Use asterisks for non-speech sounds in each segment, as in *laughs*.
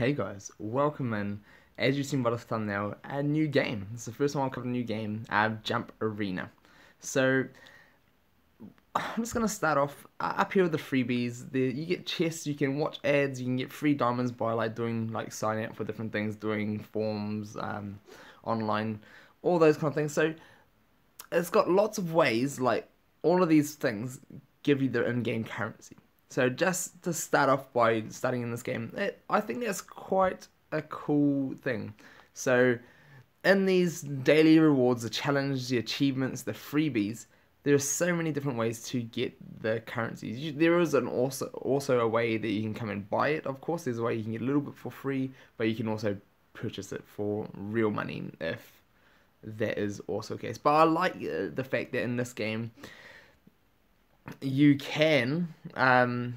Hey guys, welcome in. As you've seen by the thumbnail, a new game. It's the first time I've covered a new game, uh, Jump Arena. So, I'm just gonna start off uh, up here with the freebies. The, you get chests, you can watch ads, you can get free diamonds by like doing like signing up for different things, doing forms, um, online, all those kind of things. So, it's got lots of ways. Like all of these things give you the in-game currency. So just to start off by starting in this game, it, I think that's quite a cool thing. So in these daily rewards, the challenges, the achievements, the freebies, there are so many different ways to get the currencies. There is an also also a way that you can come and buy it. Of course, there's a way you can get a little bit for free, but you can also purchase it for real money if that is also the case. But I like uh, the fact that in this game you can um,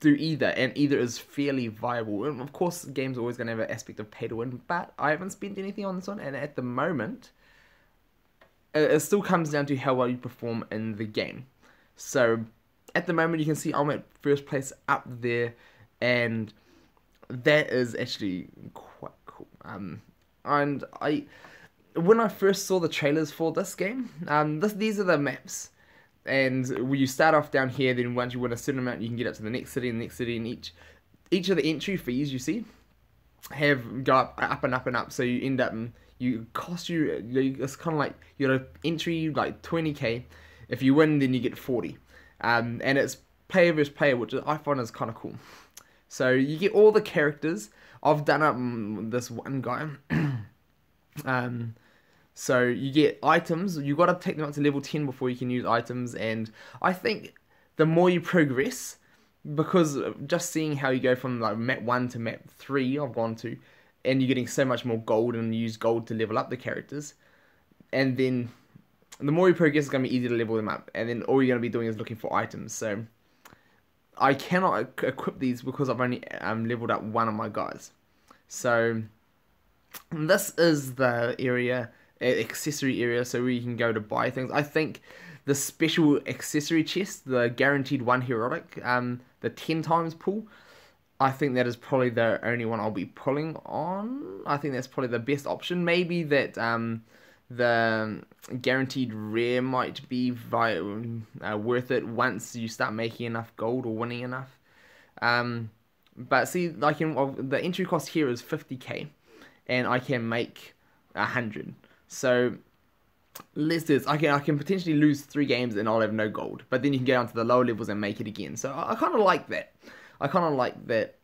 do either, and either is fairly viable. And of course, game's always going to have an aspect of pay to win, but I haven't spent anything on this one, and at the moment, it still comes down to how well you perform in the game. So, at the moment, you can see I'm at first place up there, and that is actually quite cool. Um, and I, when I first saw the trailers for this game, um, this, these are the maps and you start off down here. Then once you win a certain amount, you can get up to the next city and the next city, and each each of the entry fees you see have go up, up and up and up. So you end up you cost you. It's kind of like you got entry like twenty k. If you win, then you get forty, um, and it's player versus player, which I find is kind of cool. So you get all the characters. I've done up mm, this one guy. *clears throat* um, so you get items. you've got to take them up to level ten before you can use items. And I think the more you progress, because just seeing how you go from like map one to map three, I've gone to, and you're getting so much more gold and use gold to level up the characters, and then the more you progress, it's gonna be easier to level them up. And then all you're gonna be doing is looking for items. So I cannot equip these because I've only um, leveled up one of my guys. So this is the area accessory area so where you can go to buy things. I think the special accessory chest, the guaranteed one heroic, um, the 10 times pull, I think that is probably the only one I'll be pulling on. I think that's probably the best option. Maybe that um, the guaranteed rare might be via, uh, worth it once you start making enough gold or winning enough. Um, but see, like in, well, the entry cost here is 50k, and I can make 100. So let's do this. I can I can potentially lose three games and I'll have no gold. But then you can go down to the lower levels and make it again. So I, I kind of like that. I kind of like that.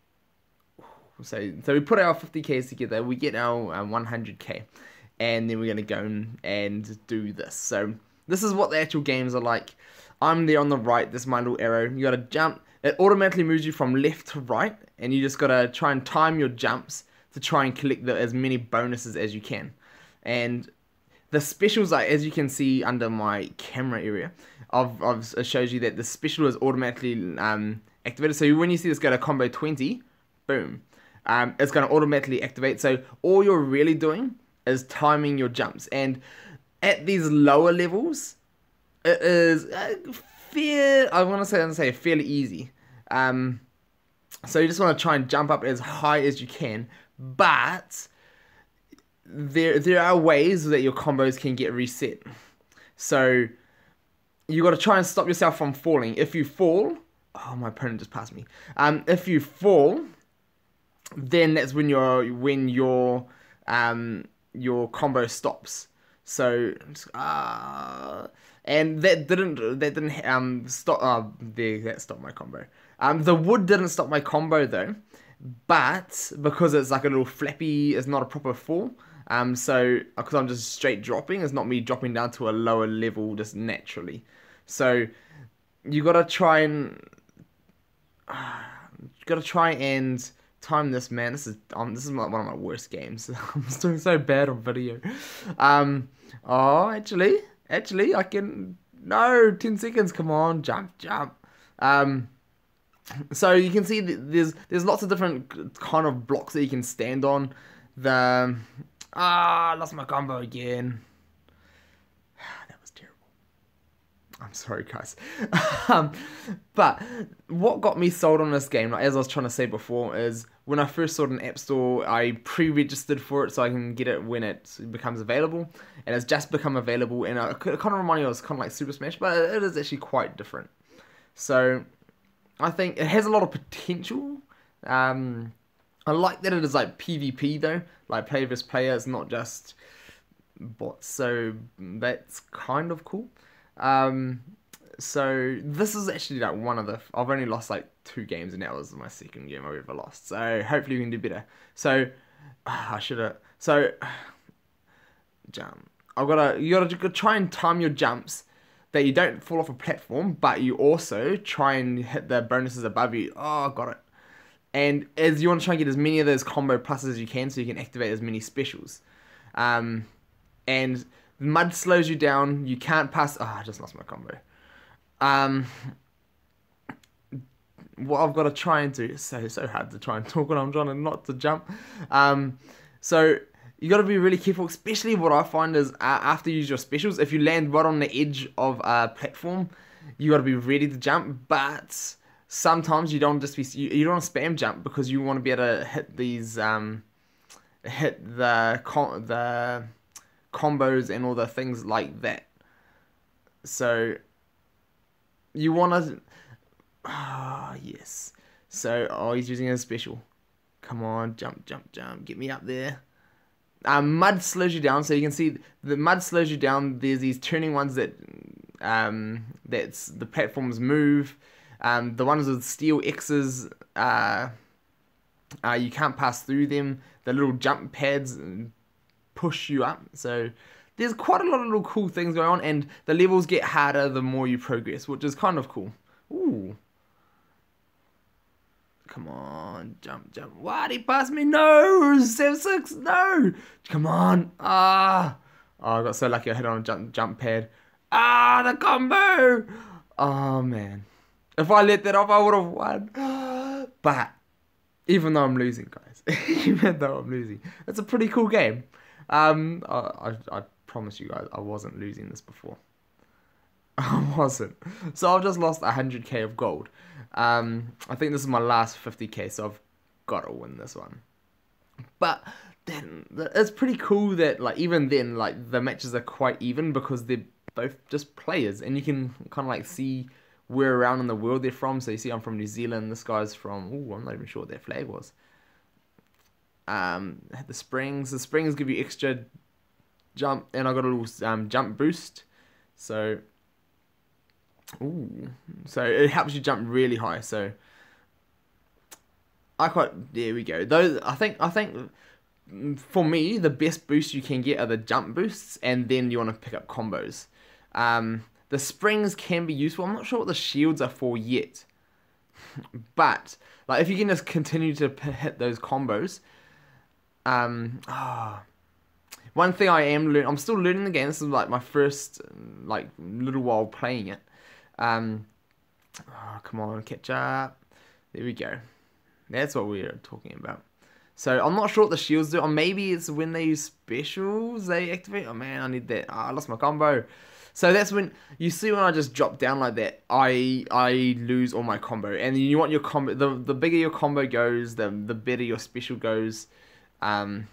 So so we put our 50k's together. We get our um, 100k, and then we're gonna go and do this. So this is what the actual games are like. I'm there on the right. This is my little arrow. You gotta jump. It automatically moves you from left to right, and you just gotta try and time your jumps to try and collect the, as many bonuses as you can and the specials are as you can see under my camera area of it shows you that the special is automatically um, activated. So when you see this go to combo 20 boom. Um, it's going to automatically activate. So all you're really doing is timing your jumps. And at these lower levels it is uh, fair I want to say I say fairly easy. Um, so you just want to try and jump up as high as you can. But there there are ways that your combos can get reset. So you got to try and stop yourself from falling. If you fall, oh my opponent just passed me. Um, if you fall, then that's when your when your um your combo stops. So uh, and that didn't that didn't um stop. Oh, there that stopped my combo. Um, the wood didn't stop my combo though, but because it's like a little flappy, it's not a proper fall. Um, so because I'm just straight dropping, it's not me dropping down to a lower level just naturally. So you gotta try and uh, *sighs* gotta try and time this, man. This is um, this is one of my worst games. *laughs* I'm doing so bad on video. Um, oh, actually, actually, I can. No, ten seconds. Come on, jump, jump. Um, so you can see there's there's lots of different kind of blocks that you can stand on. The Ah, lost my combo again. *sighs* that was terrible. I'm sorry, guys. *laughs* um, but what got me sold on this game, like, as I was trying to say before, is when I first saw it in App Store, I pre-registered for it so I can get it when it becomes available, and it's just become available. And it kind of reminded me of kind of like Super Smash, but it is actually quite different. So I think it has a lot of potential. Um, I like that it is like PvP though, like player versus player. It's not just bots, so that's kind of cool. Um, so this is actually like one of the. I've only lost like two games, and that was my second game I've ever lost. So hopefully we can do better. So *sighs* I should have. So *sighs* jump. I've got to. You got to try and time your jumps that you don't fall off a platform, but you also try and hit the bonuses above you. Oh, got it. And as you want to try and get as many of those combo pluses as you can, so you can activate as many specials. Um, and mud slows you down. You can't pass. Oh, I just lost my combo. Um, what I've got to try and do is so so hard to try and talk when I'm trying not to jump. Um, so you got to be really careful, especially what I find is uh, after you use your specials, if you land right on the edge of a platform, you got to be ready to jump. But sometimes you don't just be you, you don't spam jump because you want to be able to hit these um, hit the con- the combos and all the things like that. So you want to ah yes. So oh he's using a special. Come on, jump, jump, jump, get me up there. Um, mud slows you down, so you can see the mud slows you down. There's these turning ones that um, that's the platforms move. Um, the ones with steel X's, uh, uh, you can't pass through them. The little jump pads push you up. So there's quite a lot of little cool things going on, and the levels get harder the more you progress, which is kind of cool. Ooh. Come on, jump, jump. What? He passed me? No! 7 6, no! Come on. Ah. Oh, I got so lucky I hit on a jump, jump pad. Ah, the combo! Oh, man. If I let that off, I would have won. *gasps* But, even though I'm losing, guys, *laughs* even though I'm losing, it's a pretty cool game. Um, I, I, I promise you guys, I wasn't losing this before. *laughs* I wasn't. So I've just lost 100k of gold. Um, I think this is my last 50k, so I've got to win this one. But then it's pretty cool that like even then like the matches are quite even because they're both just players and you can kind of like see where around in the world they're from. So you see I'm from New Zealand, this guy's from oh I'm not even sure what their flag was. Um, the springs, the springs give you extra jump, and I got a little um, jump boost. So Ooh. So it helps you jump really high. So I quite there we go. Those I think I think for me the best boost you can get are the jump boosts, and then you want to pick up combos. Um, the springs can be useful. I'm not sure what the shields are for yet, but like if you can just continue to hit those combos. Um. Oh, one thing I am learning, I'm still learning the game. This is like my first like little while playing it. Um, oh, come on, catch up. There we go. That's what we're talking about. So I'm not sure what the shields do. Or maybe it's when they use specials they activate. Oh man, I need that. Oh, I lost my combo. So that's when you see when I just drop down like that, I I lose all my combo. And you want your combo. The the bigger your combo goes, the the better your special goes. Um.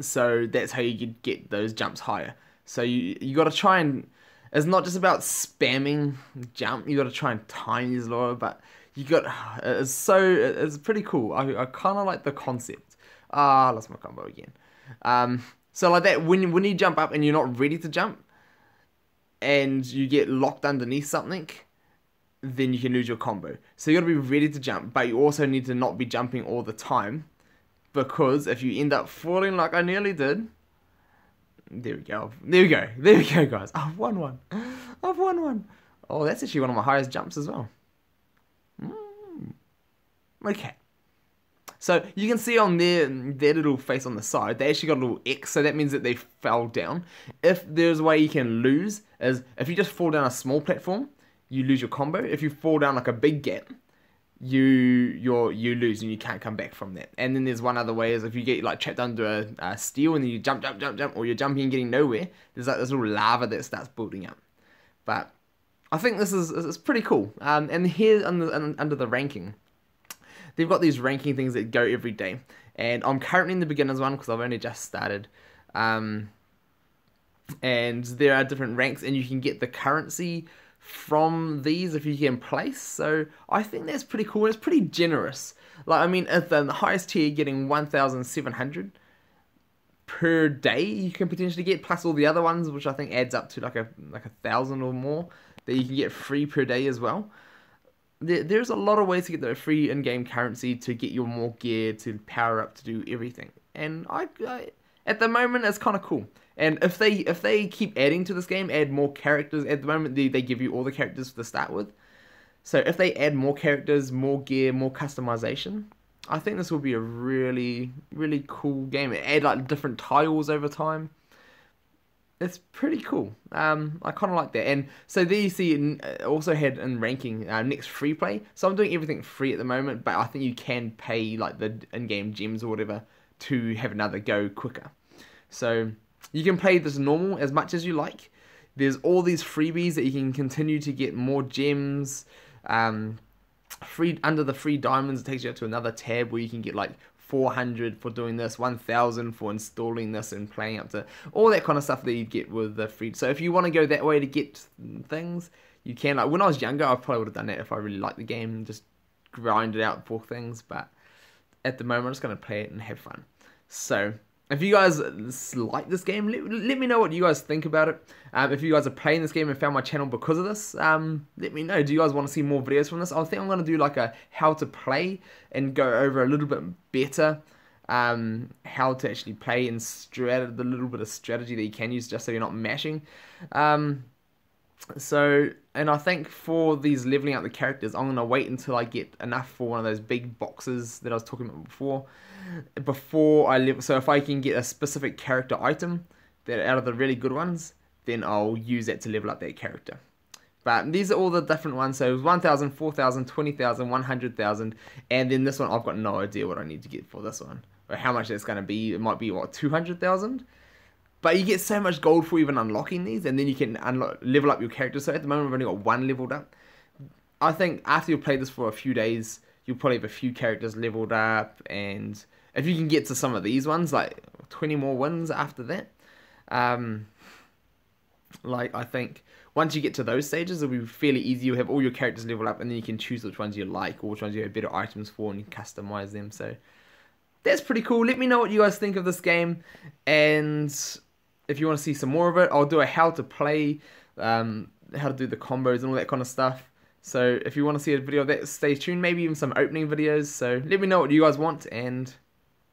So that's how you get those jumps higher. So you you got to try and it's not just about spamming jump. You got to try and time these lower, but you got *sighs* it's so it's pretty cool. I, I kind of like the concept. Ah, lost my combo again. Um, so like that when when you jump up and you're not ready to jump, and you get locked underneath something, then you can lose your combo. So you got to be ready to jump, but you also need to not be jumping all the time, because if you end up falling like I nearly did, there we go. There we go. There we go, guys. I've won one. I've won one. Oh, that's actually one of my highest jumps as well. Mm. Okay. So you can see on their their little face on the side, they actually got a little X, so that means that they fell down. If there's a way you can lose, is if you just fall down a small platform, you lose your combo. If you fall down like a big gap, you you're you lose and you can't come back from that. And then there's one other way is if you get like trapped under a, a steel and then you jump jump jump jump or you're jumping and getting nowhere, there's like this little lava that starts building up. But I think this is, is pretty cool. Um, and here under, under the ranking, they've got these ranking things that go every day. And I'm currently in the beginners one because I've only just started. Um, and there are different ranks, and you can get the currency from these if you can place. So I think that's pretty cool. It's pretty generous. Like I mean, at the highest tier, getting 1,700 per day you can potentially get, plus all the other ones, which I think adds up to like a like a thousand or more that you can get free per day as well. There, there's a lot of ways to get the free in-game currency to get your more gear, to power up, to do everything. And I, I at the moment, it's kind of cool. And if they if they keep adding to this game, add more characters. At the moment, they, they give you all the characters to start with. So if they add more characters, more gear, more customization, I think this will be a really really cool game. Add like different tiles over time it's pretty cool. Um, I kind of like that. And so there you see, uh, also had in ranking uh, next free play. So I'm doing everything free at the moment, but I think you can pay like the in-game gems or whatever to have another go quicker. So you can play this normal as much as you like. There's all these freebies that you can continue to get more gems. Um, free under the free diamonds, it takes you up to another tab where you can get like 400 for doing this, 1000 for installing this and playing up to all that kind of stuff that you get with the free. So if you want to go that way to get things, you can. Like when I was younger, I probably would have done that if I really liked the game and just grind it out for things. But at the moment, I'm just going to play it and have fun. So if you guys like this game, let, let me know what you guys think about it. Um, if you guys are playing this game and found my channel because of this, um, let me know. Do you guys want to see more videos from this? I think I'm going to do like a how to play and go over a little bit better um, how to actually play and strat the little bit of strategy that you can use just so you're not mashing. Um, so, and I think for these leveling up the characters, I'm going to wait until I get enough for one of those big boxes that I was talking about before. Before I level, so if I can get a specific character item that out of the really good ones, then I'll use that to level up that character. But these are all the different ones. So 1,000, 4,000, 20,000, 100,000. And then this one, I've got no idea what I need to get for this one. Or how much that's going to be. It might be, what, 200,000? But you get so much gold for even unlocking these, and then you can unlock, level up your character. So at the moment, I've only got one leveled up. I think after you play this for a few days, you'll probably have a few characters leveled up, and if you can get to some of these ones, like 20 more wins after that, um, like I think once you get to those stages, it'll be fairly easy. You'll have all your characters level up, and then you can choose which ones you like or which ones you have better items for, and you customize them. So that's pretty cool. Let me know what you guys think of this game, and if you want to see some more of it, I'll do a how to play, um, how to do the combos and all that kind of stuff. So if you want to see a video of that, stay tuned. Maybe even some opening videos. So let me know what you guys want, and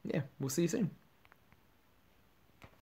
yeah, we'll see you soon.